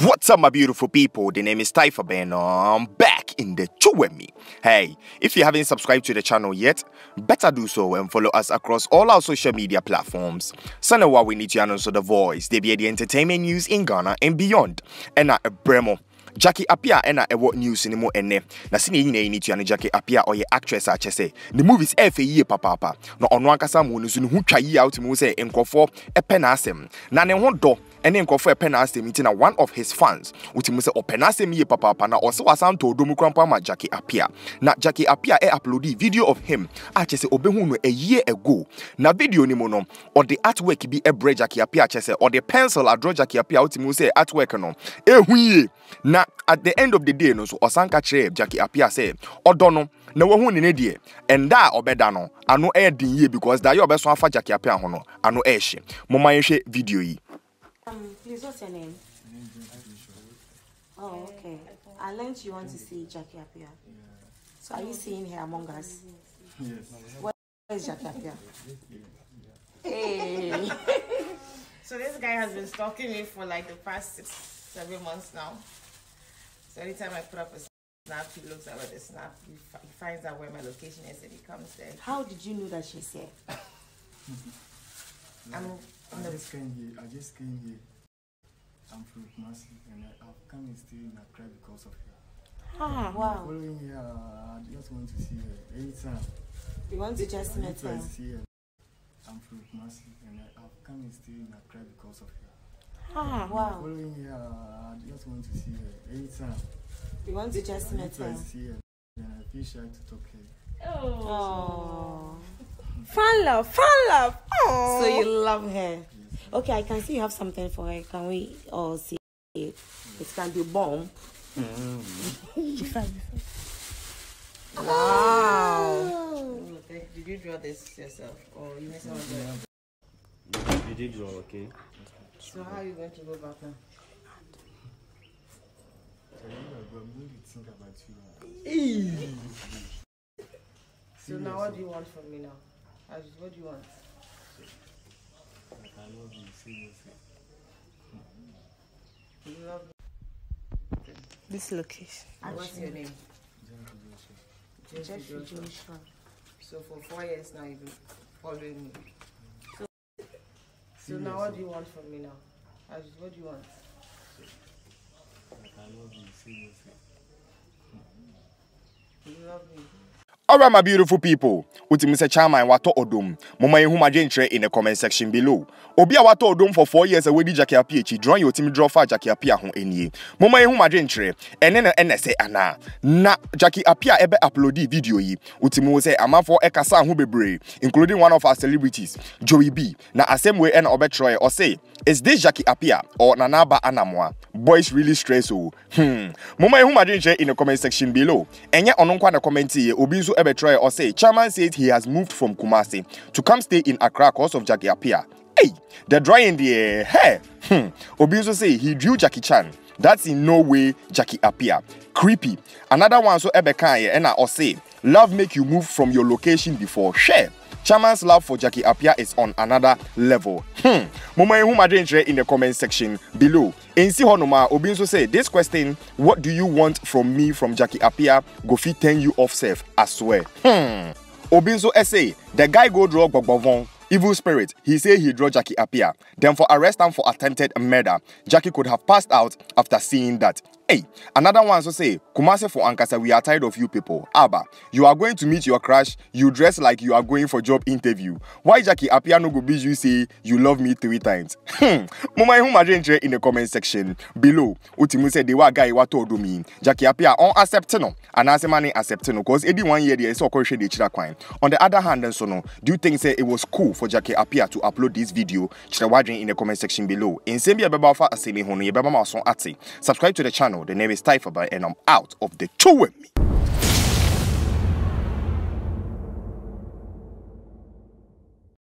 What's up, my beautiful people? The name is Taifa Ben. I'm back in the Chuwemi. Hey, if you haven't subscribed to the channel yet, better do so and follow us across all our social media platforms. Send what we need to announce the voice. They be the entertainment news in Ghana and beyond. And at Bremo. Jackie Apia ɛna ɛwɔ news no mu ɛnɛ na sɛ ne nyinaa yi ne tua no Jackie Apia ɔyɛ actress a kyɛ sɛ ne movies ɛɛfɛ yie papaapa. Na ɔno ankasa mu no so ne ho twa yie a wotumi hu sɛ nkurɔfoɔ ɛpɛ n'asɛm. Na ne ho dɔ ɛne nkurɔfoɔ ɛpɛ n'asɛm nti na one of his fans wotumi sɛ ɔpɛ n'asɛm yie papaapa. Na ɔsɛ wasan to dom korampo ama Jackie Apia na Jackie Apia ɛ upload video of him a kyɛ sɛ ɔbɛhu no a year ago. Na video no mu no ɔde artwork bi ɛbrɛ Jackie Apia kyɛ sɛ ɔde pencil adrɔ Jackie Apia wotumi hu sɛ artwork no ɛhu yie. Na at the end of the day no so ɔsan ka kyerɛ Jackie Apia sɛ ɔdɔ no na wahu ne ne deɛ ɛnda a ɔbɛda no ano ɛyɛ den yie because da yɛ ɔbɛso afa Jackie Apia ho no ano ɛɛhye momma yɛhwɛ video yi Um, please, what's your name? Oh, okay. I learned you want to see Jackie Apia. So are you seeing her among us? Yes. Where is Jackie Apia? Hey. So this guy has been stalking me for like the past six, seven months now. So anytime I put up a snap, he looks at where the snap, he, fi- he finds out where my location is and he comes there. How did you know that she's here? I'm, I I'm the, just came here. I just came here. I'm from Kumasi and I- I've come and stayed in Accra because of her. Ah, wow. Following here, I just want to see her anytime. You want to just meet need to her? see her. I'm from Kumasi and I- I've come and stayed in Accra because of her. Ah, wow. Following here, uh, I just want to see her anytime. You want to just I need meet to her? see her and I feel shy to talk to her. Oh. Fun love, fun love. Oh. So Oh. you love her. Okay, I can see you have something for her. Can we all see it? It can be bomb. Wow. did you draw this yourself or you made someone do it? You did draw, okay? So how are you going to go back now? So you know, but I'm going to think about you. So now what do you want from me now? How- What do you want? I love you seriously. You love me? This location. What's your name? Just to. Jeffrey Jeffrey Joshua. Joshua. So for four years now you've been following me. So, now what do you want from me now? How- What do you want? I love you seriously. You love me? All right, my beautiful people. Utimi se chama and wato odom. Mama yehu majentre in the comment section below. Obi a wato odom for four years away di jaki api echi. Drawing your team draw fa jaki api a hon enye. Mama yehu majentre. Na ene se ana. Na jaki api a ebe uploadi video yi. Utimi wo se ama for ekasa ahu bebre. Including one of our celebrities. Joey B. Na asem way ena obe troye. Or say, is this Jackie apia or nanaba anamwa? Boys really stress o. Hmm. Mama yehu majentre in the comment section below. Enye ononkwa na comment ye. Obi nso ɛbɛtwerɛ ɔsɛ, chairman says he has moved from Kumasi to come stay in Accra cause of Jackie Appiah. Hey, the drawing there, hey. Hmm. Obi say he drew Jackie Chan. That's in no way Jackie Appiah. Creepy. Another one so ɛbɛka yɛ ɛna ɔsɛ, love make you move from your location before. Share. Chairman's love for Jackie Apia is on another level. Hmm. Moma yehu madwenkyerɛ in the comment section below. Nsi hɔ nom a obi nso say this question, what do you want from me from Jackie Apia go fit turn you off self I swear. Hmm. Obi nso essay, the guy go draw gbogbovon. Evil spirit, he say he draw Jackie Apia. Then for arrest him for attempted murder, Jackie could have passed out after seeing that. Hey, another one so say, Kumase for Ankasa, we are tired of you people. Abba, you are going to meet your crush, you dress like you are going for job interview. Why Jackie Appiah no go be you say you love me three times? Hmm. Mama who madrenche in the comment section below. Utimu say they were guy what told me. Jackie Appiah on accept no, and as a man accept cause edi one year they saw question the chira. On the other hand, and so no, do you think say it was cool for Jackie Appiah to upload this video? Chira in the comment section below. In same be beba fa asemi hono ye beba ma so ate. Subscribe to the channel. The name is Taifa and I'm out of the two with me.